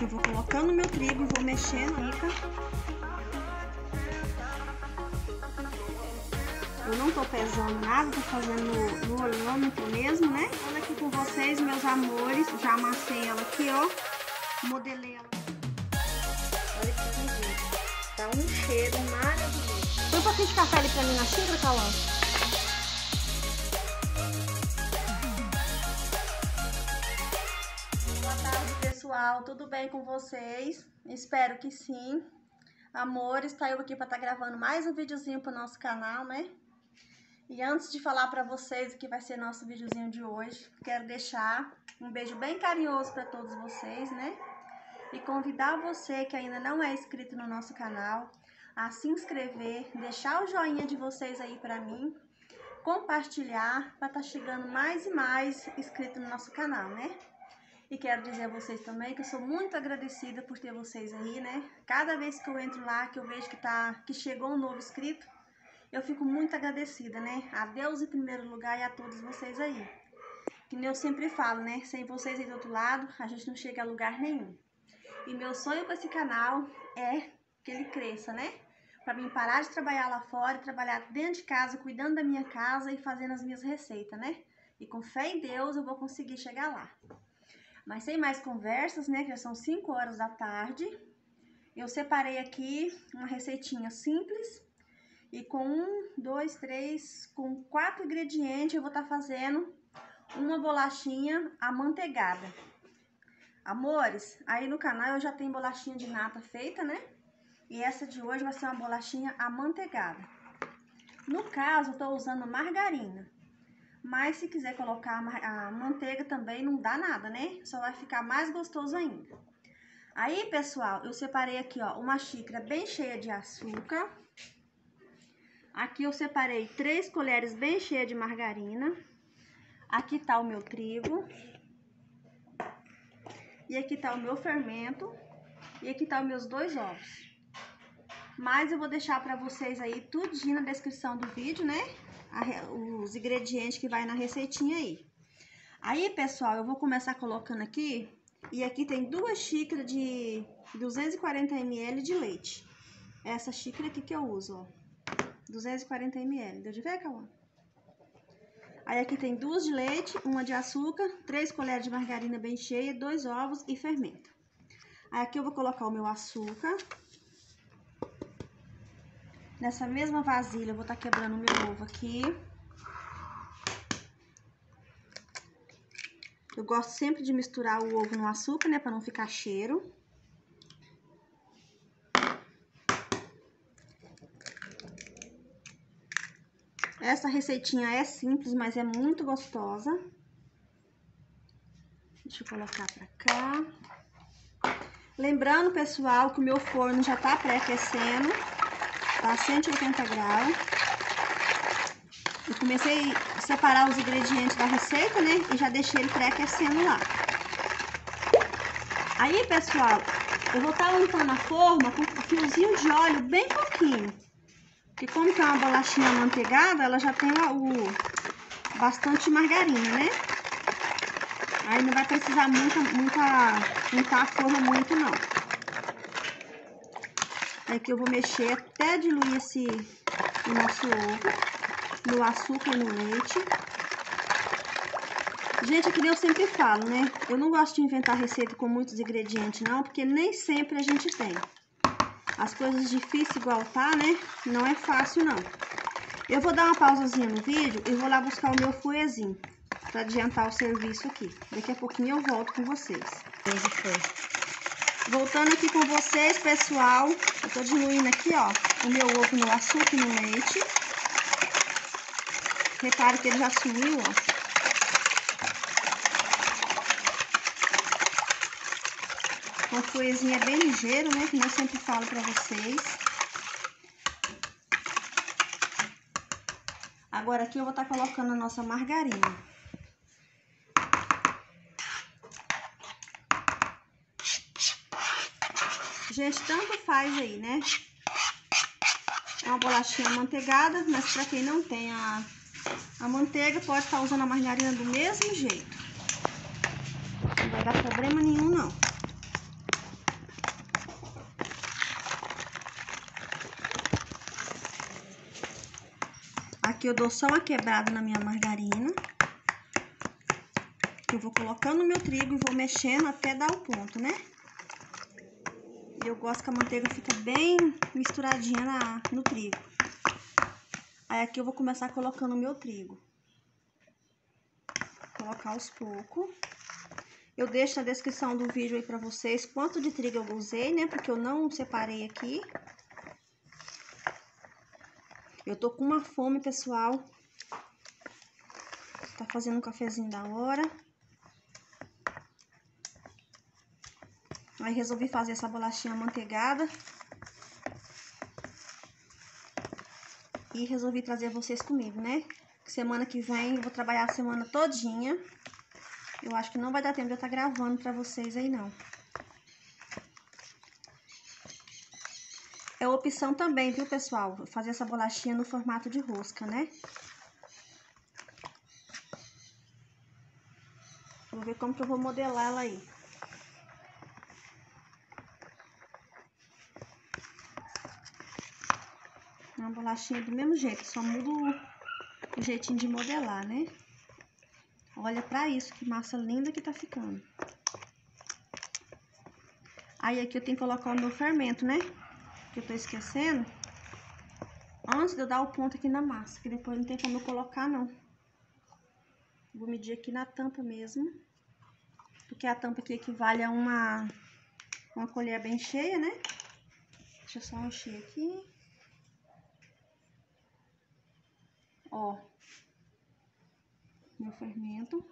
Eu vou colocando meu trigo vou mexendo aí, tá? Eu não tô pesando nada, tô fazendo no olhômetro mesmo, né? Olha aqui com vocês, meus amores. Já amassei ela aqui, ó. Modelei ela. Olha que bonito. Tá um cheiro maravilhoso. Põe um pouquinho de café ali pra mim na xícara, Calão. Pessoal. Tudo bem com vocês? Espero que sim. Amores, tá eu aqui pra estar tá gravando mais um videozinho pro nosso canal, né? E antes de falar pra vocês o que vai ser nosso videozinho de hoje, quero deixar um beijo bem carinhoso pra todos vocês, né? E convidar você que ainda não é inscrito no nosso canal a se inscrever, deixar o joinha de vocês aí pra mim, compartilhar para estar tá chegando mais e mais inscrito no nosso canal, né? E quero dizer a vocês também que eu sou muito agradecida por ter vocês aí, né? Cada vez que eu entro lá, que eu vejo que, tá, que chegou um novo inscrito, eu fico muito agradecida, né? A Deus em primeiro lugar e a todos vocês aí. Que eu sempre falo, né? Sem vocês aí do outro lado, a gente não chega a lugar nenhum. E meu sonho com esse canal é que ele cresça, né? Para mim parar de trabalhar lá fora, trabalhar dentro de casa, cuidando da minha casa e fazendo as minhas receitas, né? E com fé em Deus eu vou conseguir chegar lá. Mas sem mais conversas, né? Já são 5 horas da tarde. Eu separei aqui uma receitinha simples. E com um, dois, três, com quatro ingredientes eu vou estar tá fazendo uma bolachinha amanteigada. Amores, aí no canal eu já tenho bolachinha de nata feita, né? E essa de hoje vai ser uma bolachinha amanteigada. No caso, eu tô usando margarina. Mas se quiser colocar a manteiga também não dá nada, né? Só vai ficar mais gostoso ainda. Aí, pessoal, eu separei aqui, ó, uma xícara bem cheia de açúcar. Aqui eu separei três colheres bem cheias de margarina. Aqui tá o meu trigo. E aqui tá o meu fermento. E aqui tá os meus dois ovos. Mas eu vou deixar pra vocês aí tudinho na descrição do vídeo, né? Os ingredientes que vai na receitinha aí. Aí, pessoal, eu vou começar colocando aqui, e aqui tem duas xícaras de 240 ml de leite. Essa xícara aqui que eu uso, ó. 240 ml. Deu de ver, Cauã? Aí aqui tem duas de leite, uma de açúcar, três colheres de margarina bem cheia, dois ovos e fermento. Aí aqui eu vou colocar o meu açúcar. Nessa mesma vasilha, eu vou estar tá quebrando o meu ovo aqui. Eu gosto sempre de misturar o ovo no açúcar, né, para não ficar cheiro. Essa receitinha é simples, mas é muito gostosa. Deixa eu colocar pra cá. Lembrando, pessoal, que o meu forno já tá pré-aquecendo tá? 180 graus. Eu comecei a separar os ingredientes da receita, né? E já deixei ele pré-aquecendo lá. Aí, pessoal, eu vou estar tá untando a forma com um fiozinho de óleo bem pouquinho. Porque como é uma bolachinha manteigada, ela já tem o bastante margarina, né? Aí não vai precisar muita, muita, untar a forma muito, não. Aqui eu vou mexer até diluir esse o nosso ovo no açúcar e no leite. Gente, é que eu sempre falo, né? Eu não gosto de inventar receita com muitos ingredientes, não, porque nem sempre a gente tem. As coisas difíceis igual tá, né? Não é fácil, não. Eu vou dar uma pausazinha no vídeo e vou lá buscar o meu fuezinho para adiantar o serviço aqui. Daqui a pouquinho eu volto com vocês. Beijo, foi. Voltando aqui com vocês, pessoal, eu tô diluindo aqui, ó, o meu ovo no açúcar e no leite. Repare que ele já sumiu, ó. Uma coisinha bem ligeiro, né, que eu sempre falo pra vocês. Agora aqui eu vou estar tá colocando a nossa margarina. Gente, tanto faz aí, né? É uma bolachinha manteigada, mas pra quem não tem a, a manteiga, pode estar tá usando a margarina do mesmo jeito. Não vai dar problema nenhum, não. Aqui eu dou só uma quebrada na minha margarina. Eu vou colocando o meu trigo e vou mexendo até dar o ponto, né? Eu gosto que a manteiga fica bem misturadinha na, no trigo. Aí aqui eu vou começar colocando o meu trigo. Colocar aos poucos. Eu deixo na descrição do vídeo aí pra vocês quanto de trigo eu usei, né? Porque eu não separei aqui. Eu tô com uma fome, pessoal. Tá fazendo um cafezinho da hora. Aí resolvi fazer essa bolachinha manteigada. E resolvi trazer vocês comigo, né? Semana que vem eu vou trabalhar a semana todinha. Eu acho que não vai dar tempo de eu estar tá gravando pra vocês aí, não. É opção também, viu, pessoal? Fazer essa bolachinha no formato de rosca, né? Vou ver como que eu vou modelar ela aí. uma bolachinha do mesmo jeito, só muda o, o jeitinho de modelar, né? Olha pra isso, que massa linda que tá ficando. Aí aqui eu tenho que colocar o meu fermento, né? Que eu tô esquecendo. Antes de eu dar o ponto aqui na massa, que depois não tem como eu colocar, não. Vou medir aqui na tampa mesmo. Porque a tampa aqui equivale a uma, uma colher bem cheia, né? Deixa eu só encher aqui. Ó. Meu fermento.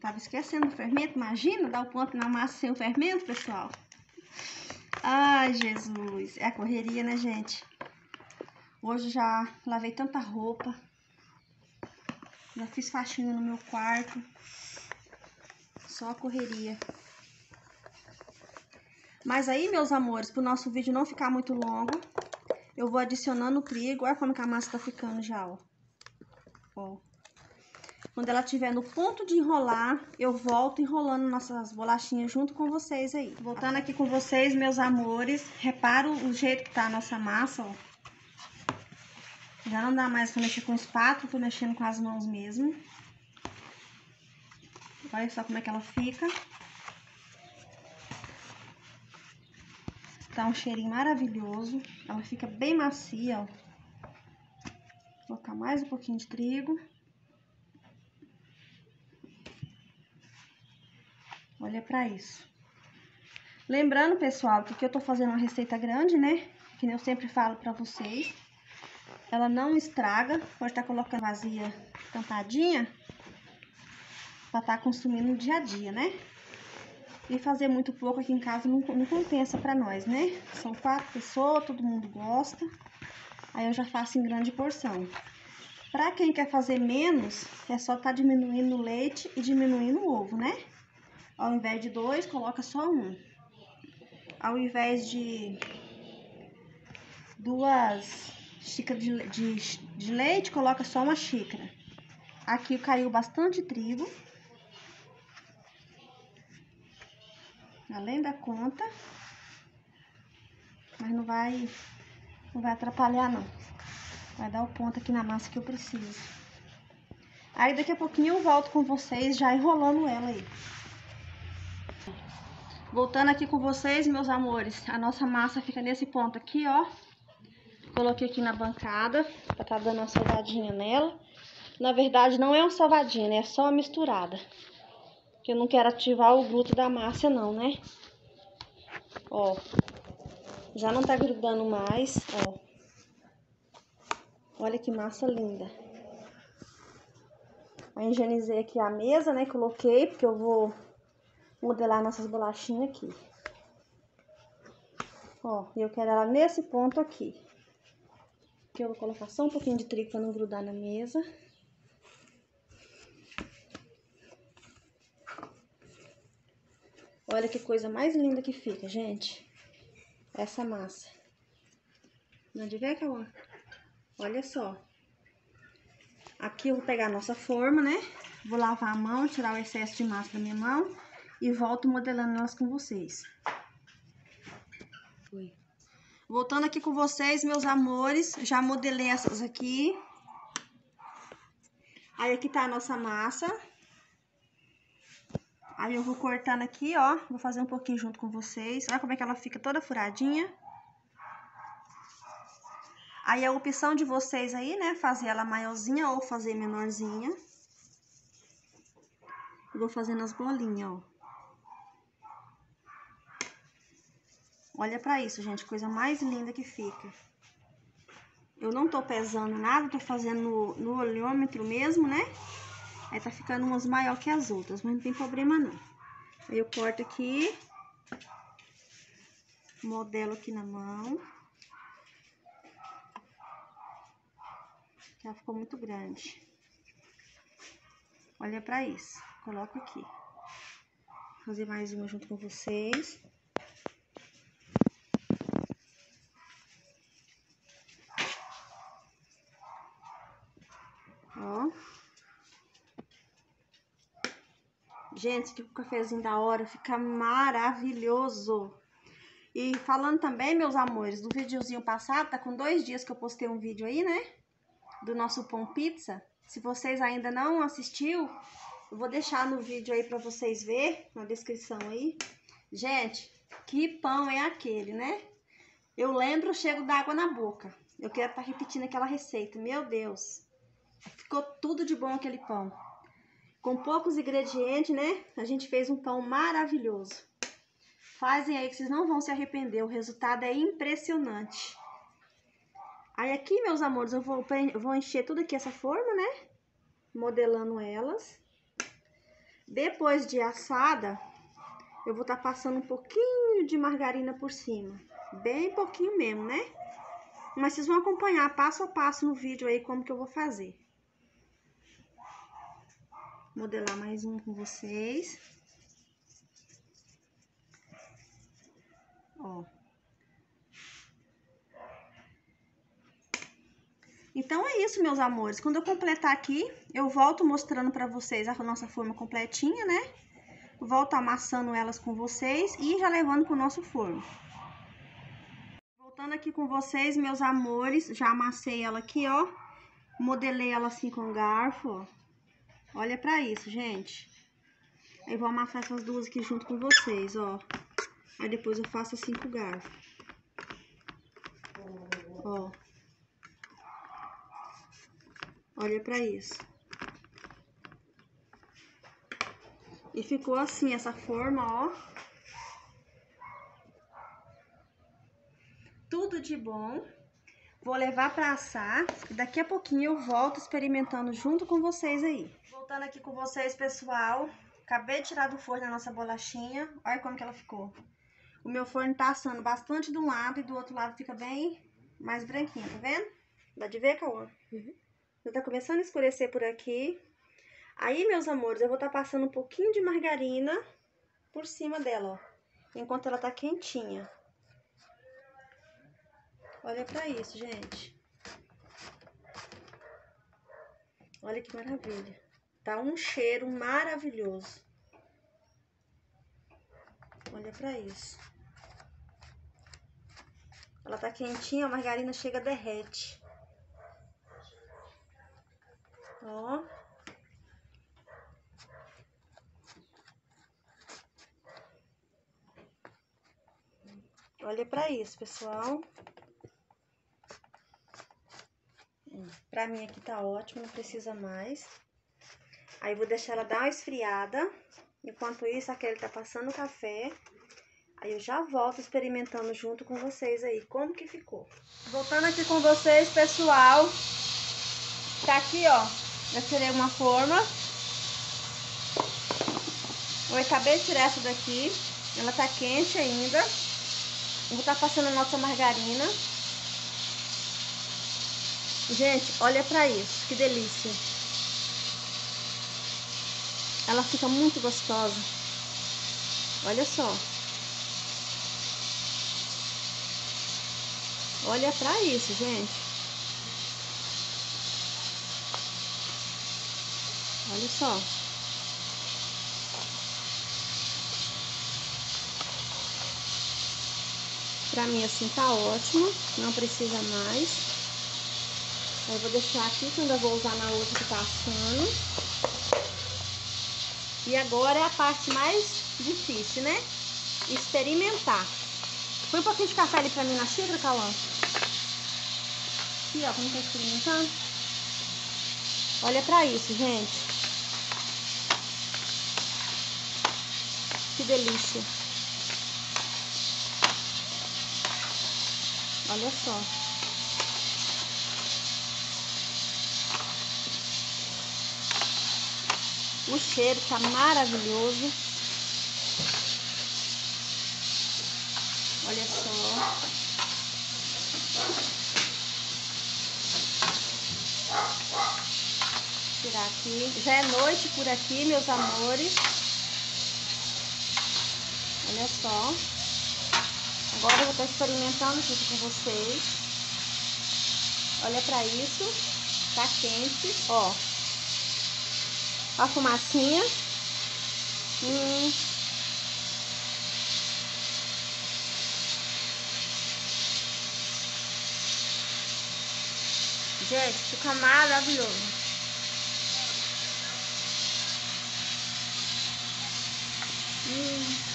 Tava esquecendo do fermento, imagina dar o ponto na massa sem o fermento, pessoal. Ai, Jesus. É a correria, né, gente? Hoje já lavei tanta roupa. Já fiz faxina no meu quarto. Só a correria. Mas aí, meus amores, pro nosso vídeo não ficar muito longo, eu vou adicionando o trigo. Olha como que a massa tá ficando já, ó. Ó. Quando ela estiver no ponto de enrolar, eu volto enrolando nossas bolachinhas junto com vocês aí. Voltando aqui com vocês, meus amores. Repara o jeito que tá a nossa massa, ó. Já não dá mais pra mexer com espátula, tô mexendo com as mãos mesmo. Olha só como é que ela fica. Tá um cheirinho maravilhoso. Ela fica bem macia, ó. Vou colocar mais um pouquinho de trigo. Olha pra isso. Lembrando, pessoal, que aqui eu tô fazendo uma receita grande, né? Que eu sempre falo pra vocês. Ela não estraga. Pode estar tá colocando vazia tampadinha. Pra estar tá consumindo no dia a dia, né? E fazer muito pouco aqui em casa não, não compensa pra nós, né? São quatro pessoas, todo mundo gosta. Aí eu já faço em grande porção. Pra quem quer fazer menos, é só tá diminuindo o leite e diminuindo o ovo, né? Ao invés de dois, coloca só um. Ao invés de duas xícaras de, de, de leite, coloca só uma xícara. Aqui caiu bastante trigo. Além da conta. Mas não vai, não vai atrapalhar não. Vai dar o ponto aqui na massa que eu preciso. Aí daqui a pouquinho eu volto com vocês já enrolando ela aí. Voltando aqui com vocês, meus amores, a nossa massa fica nesse ponto aqui, ó. Coloquei aqui na bancada, pra tá dando uma sovadinha nela. Na verdade, não é uma sovadinha, né? É só uma misturada. Que eu não quero ativar o glúten da massa não, né? Ó. Já não tá grudando mais, ó. Olha que massa linda. Aí higienizei aqui a mesa, né? Coloquei, porque eu vou modelar nossas bolachinhas aqui. Ó, e eu quero ela nesse ponto aqui. Aqui eu vou colocar só um pouquinho de trigo pra não grudar na mesa. Olha que coisa mais linda que fica, gente. Essa massa. Onde vê, Cauã? Olha só. Aqui eu vou pegar a nossa forma, né? Vou lavar a mão, tirar o excesso de massa da minha mão. E volto modelando elas com vocês. Foi. Voltando aqui com vocês, meus amores, já modelei essas aqui. Aí aqui tá a nossa massa. Aí eu vou cortando aqui, ó, vou fazer um pouquinho junto com vocês. Olha como é que ela fica toda furadinha. Aí a opção de vocês aí, né, fazer ela maiorzinha ou fazer menorzinha. Vou fazendo as bolinhas, ó. Olha pra isso, gente, coisa mais linda que fica. Eu não tô pesando nada, tô fazendo no, no olhômetro mesmo, né? Aí tá ficando umas maior que as outras, mas não tem problema não. Aí eu corto aqui. Modelo aqui na mão. Já ficou muito grande. Olha pra isso. Coloco aqui. Vou fazer mais uma junto com vocês. Ó. Gente, que cafezinho da hora, fica maravilhoso. E falando também, meus amores, do videozinho passado, tá com dois dias que eu postei um vídeo aí, né? Do nosso pão pizza. Se vocês ainda não assistiu, eu vou deixar no vídeo aí pra vocês ver, na descrição aí. Gente, que pão é aquele, né? Eu lembro, chego d'água na boca. Eu quero estar tá repetindo aquela receita, meu Deus. Ficou tudo de bom aquele pão. Com poucos ingredientes, né? A gente fez um pão maravilhoso. Fazem aí que vocês não vão se arrepender. O resultado é impressionante. Aí aqui, meus amores, eu vou, vou encher tudo aqui essa forma, né? Modelando elas. Depois de assada, eu vou estar tá passando um pouquinho de margarina por cima. Bem pouquinho mesmo, né? Mas vocês vão acompanhar passo a passo no vídeo aí como que eu vou fazer modelar mais um com vocês. Ó. Então, é isso, meus amores. Quando eu completar aqui, eu volto mostrando pra vocês a nossa forma completinha, né? Volto amassando elas com vocês e já levando pro nosso forno. Voltando aqui com vocês, meus amores, já amassei ela aqui, ó. Modelei ela assim com garfo, ó. Olha pra isso, gente. Aí vou amassar essas duas aqui junto com vocês, ó. Aí depois eu faço assim com o garfo. Ó. Olha pra isso. E ficou assim, essa forma, ó. Tudo de bom. Vou levar pra assar e daqui a pouquinho eu volto experimentando junto com vocês aí voltando aqui com vocês, pessoal. Acabei de tirar do forno a nossa bolachinha. Olha como que ela ficou. O meu forno tá assando bastante de um lado e do outro lado fica bem mais branquinho, tá vendo? Dá de ver, Cauã? Uhum. Já tá começando a escurecer por aqui. Aí, meus amores, eu vou estar tá passando um pouquinho de margarina por cima dela, ó. Enquanto ela tá quentinha. Olha pra isso, gente. Olha que maravilha. Tá um cheiro maravilhoso. Olha pra isso. Ela tá quentinha, a margarina chega derrete. Ó. Olha pra isso, pessoal. Hum, pra mim aqui tá ótimo, não precisa mais. Aí vou deixar ela dar uma esfriada. Enquanto isso, aquele tá passando café. Aí eu já volto experimentando junto com vocês aí, como que ficou. Voltando aqui com vocês, pessoal. Tá aqui, ó. Eu tirei uma forma. Eu acabei de tirar essa daqui. Ela tá quente ainda. Eu vou estar tá passando a nossa margarina. Gente, olha pra isso, que delícia. Ela fica muito gostosa. Olha só. Olha pra isso, gente. Olha só. Pra mim assim tá ótimo, não precisa mais. Eu vou deixar aqui que ainda vou usar na outra que tá assando. E agora é a parte mais difícil, né? Experimentar. Põe um pouquinho de café ali pra mim na xícara, Cauã. Aqui, ó, como tá experimentando. Olha pra isso, gente. Que delícia. Olha só. O cheiro tá maravilhoso. Olha só. Tirar aqui. Já é noite por aqui, meus amores. Olha só. Agora eu vou estar experimentando junto com vocês. Olha pra isso. Tá quente, ó. A fumacinha. Hum. Gente, fica maravilhoso. Hum.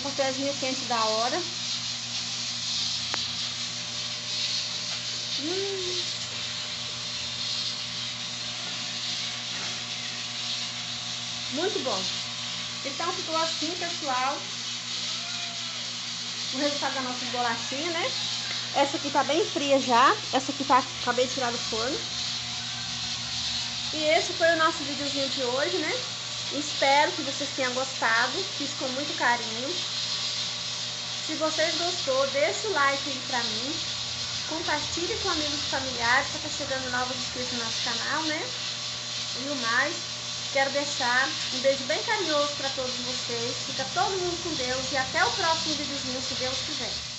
Com cafezinho quente da hora. Hum. Muito bom. Então ficou assim, pessoal. O resultado da nossa bolachinha, né? Essa aqui tá bem fria já. Essa aqui tá, acabei de tirar do forno. E esse foi o nosso videozinho de hoje, né? Espero que vocês tenham gostado. Fiz com muito carinho. Se vocês gostou, deixa o like aí pra mim. Compartilhe com amigos e familiares para tá chegando novos inscritos no nosso canal, né? E o mais, quero deixar um beijo bem carinhoso para todos vocês. Fica todo mundo com Deus e até o próximo videozinho, se Deus quiser.